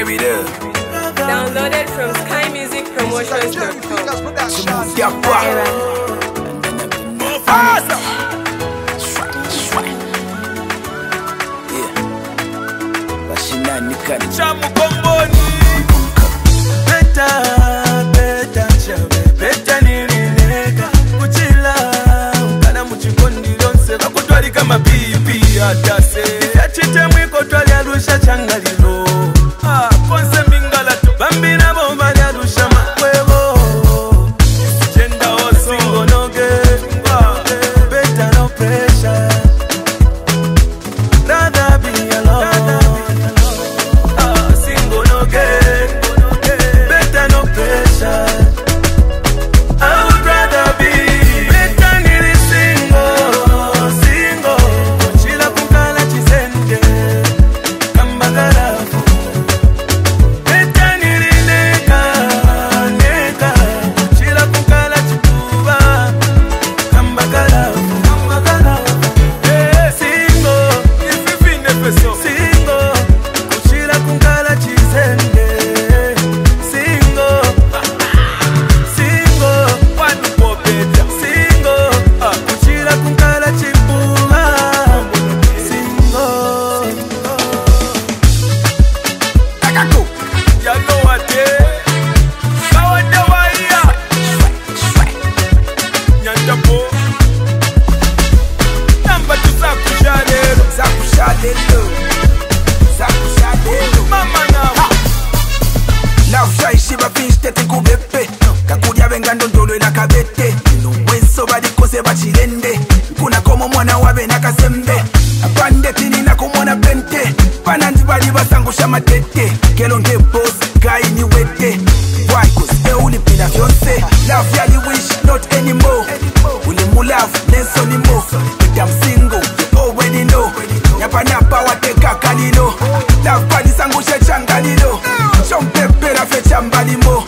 Carry them. Downloaded from Sky Music Promotions.com. Yeah. Bashinani kani. Chamu komboni. Better. shiva finstete kubepe kakudya vengandondolwela kabete ino weso valikose vachilende kuna komo mwana wave nakasembe apande tini nakumwana pente pana ndi vali vasangusha matete kelo nge bos gai ni wete wakus eulipila vyonse lafu yali wish not enimo uli mulafu nensonimo damsingo owelino nyapanyapa wateka kalilo lafu palisangushe changalilo oh. Somebody body